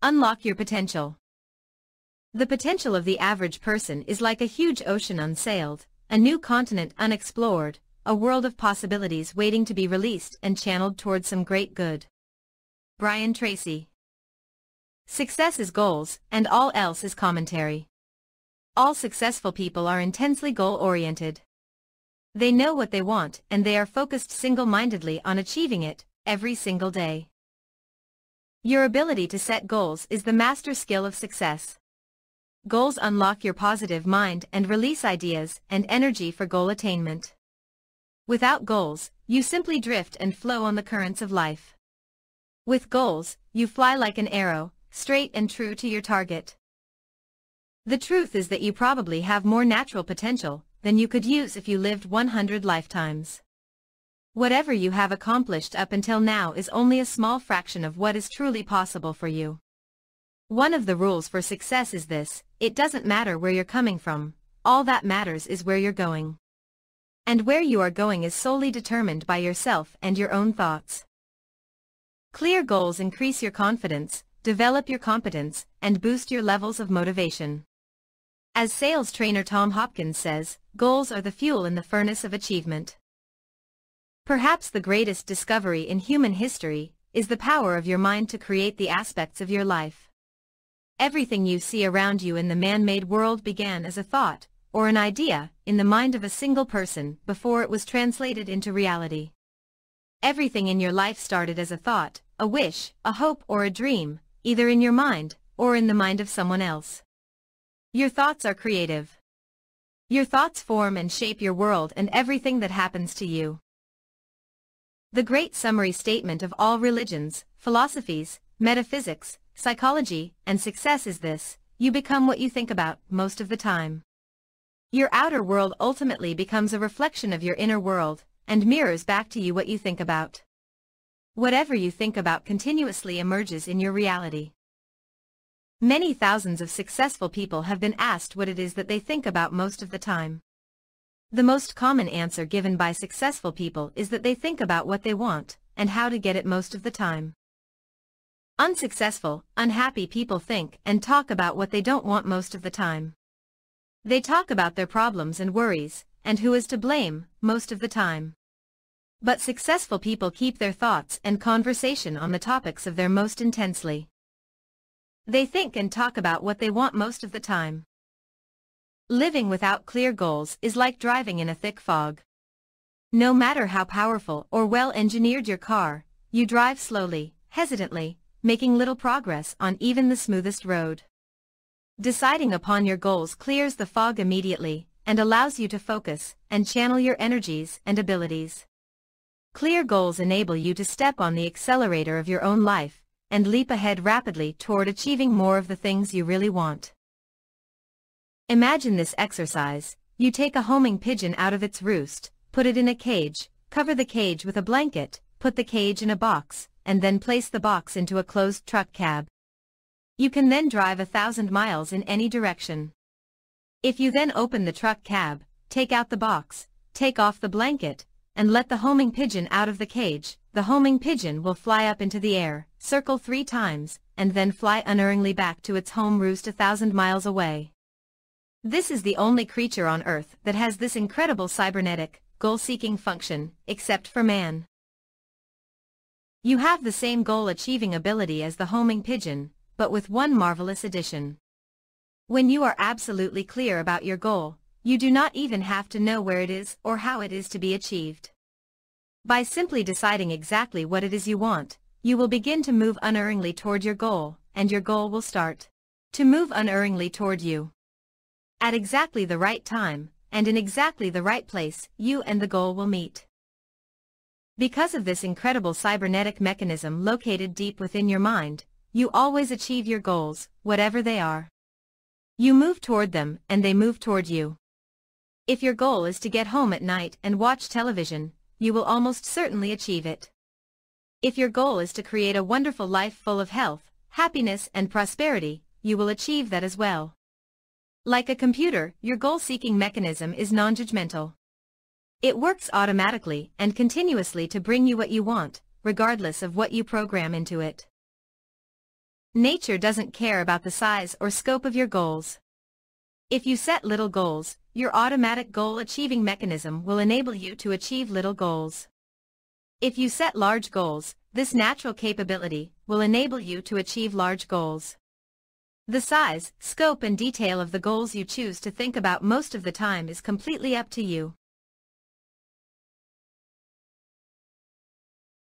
Unlock your potential. The potential of the average person is like a huge ocean unsailed, a new continent unexplored, a world of possibilities waiting to be released and channeled towards some great good. Brian Tracy Success is goals, and all else is commentary. All successful people are intensely goal-oriented. They know what they want and they are focused single-mindedly on achieving it, every single day. Your ability to set goals is the master skill of success. Goals unlock your positive mind and release ideas and energy for goal attainment. Without goals, you simply drift and flow on the currents of life. With goals, you fly like an arrow, straight and true to your target. The truth is that you probably have more natural potential than you could use if you lived 100 lifetimes. Whatever you have accomplished up until now is only a small fraction of what is truly possible for you. One of the rules for success is this, it doesn't matter where you're coming from, all that matters is where you're going. And where you are going is solely determined by yourself and your own thoughts. Clear goals increase your confidence, develop your competence, and boost your levels of motivation. As sales trainer Tom Hopkins says, goals are the fuel in the furnace of achievement. Perhaps the greatest discovery in human history is the power of your mind to create the aspects of your life. Everything you see around you in the man-made world began as a thought, or an idea, in the mind of a single person before it was translated into reality. Everything in your life started as a thought, a wish, a hope or a dream, either in your mind, or in the mind of someone else. Your thoughts are creative. Your thoughts form and shape your world and everything that happens to you. The great summary statement of all religions, philosophies, metaphysics, psychology, and success is this, you become what you think about, most of the time. Your outer world ultimately becomes a reflection of your inner world, and mirrors back to you what you think about. Whatever you think about continuously emerges in your reality. Many thousands of successful people have been asked what it is that they think about most of the time. The most common answer given by successful people is that they think about what they want, and how to get it most of the time. Unsuccessful, unhappy people think and talk about what they don't want most of the time. They talk about their problems and worries, and who is to blame, most of the time. But successful people keep their thoughts and conversation on the topics of their most intensely. They think and talk about what they want most of the time. Living without clear goals is like driving in a thick fog. No matter how powerful or well-engineered your car, you drive slowly, hesitantly, making little progress on even the smoothest road. Deciding upon your goals clears the fog immediately and allows you to focus and channel your energies and abilities. Clear goals enable you to step on the accelerator of your own life and leap ahead rapidly toward achieving more of the things you really want. Imagine this exercise. You take a homing pigeon out of its roost, put it in a cage, cover the cage with a blanket, put the cage in a box, and then place the box into a closed truck cab. You can then drive a thousand miles in any direction. If you then open the truck cab, take out the box, take off the blanket, and let the homing pigeon out of the cage, the homing pigeon will fly up into the air, circle three times, and then fly unerringly back to its home roost a thousand miles away. This is the only creature on Earth that has this incredible cybernetic, goal-seeking function, except for man. You have the same goal-achieving ability as the homing pigeon, but with one marvelous addition. When you are absolutely clear about your goal, you do not even have to know where it is or how it is to be achieved. By simply deciding exactly what it is you want, you will begin to move unerringly toward your goal, and your goal will start to move unerringly toward you. At exactly the right time, and in exactly the right place, you and the goal will meet. Because of this incredible cybernetic mechanism located deep within your mind, you always achieve your goals, whatever they are. You move toward them, and they move toward you. If your goal is to get home at night and watch television, you will almost certainly achieve it. If your goal is to create a wonderful life full of health, happiness and prosperity, you will achieve that as well. Like a computer, your goal-seeking mechanism is non-judgmental. It works automatically and continuously to bring you what you want, regardless of what you program into it. Nature doesn't care about the size or scope of your goals. If you set little goals, your automatic goal-achieving mechanism will enable you to achieve little goals. If you set large goals, this natural capability will enable you to achieve large goals. The size, scope and detail of the goals you choose to think about most of the time is completely up to you.